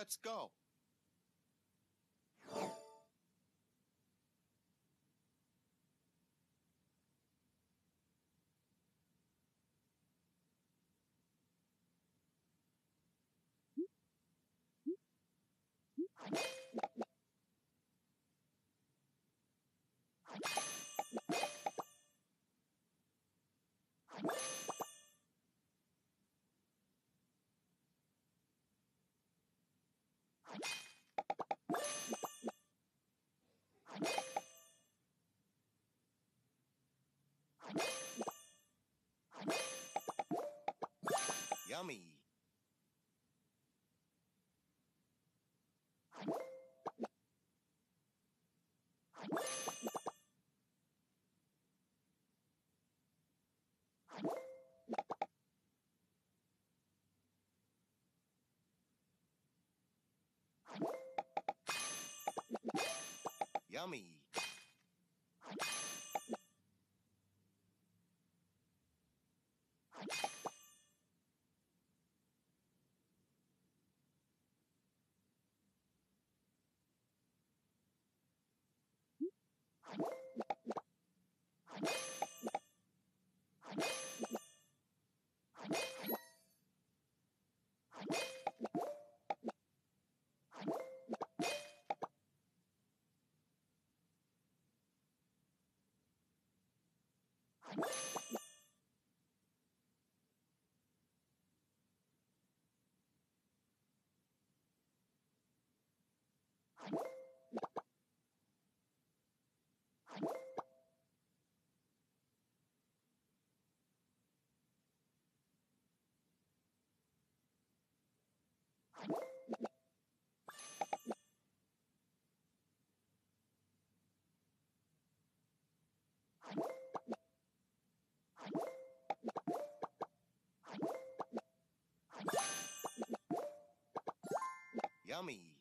Let's go. Yummy. Yummy. Whee! Yummy.